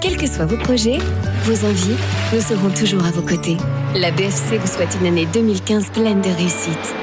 Quels que soient vos projets, vos envies, nous serons toujours à vos côtés. La BFC vous souhaite une année 2015 pleine de réussite.